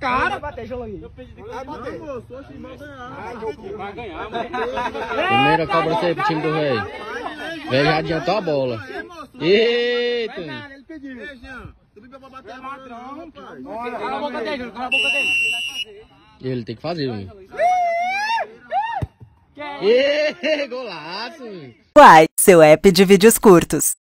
cara. Vai bater, jogo aí. Vai bater. moço, oxe, vai ganhar. Vai ganhar, mano. Primeira cobrança aí pro time do velho. Velho já adiantou a bola. Eita! Ele pediu. Tu pra bater a rapaz. Cala a boca dele, Cala a boca dele. Ele tem que fazer, mano. Ê, golaço! Uai, seu app de vídeos curtos.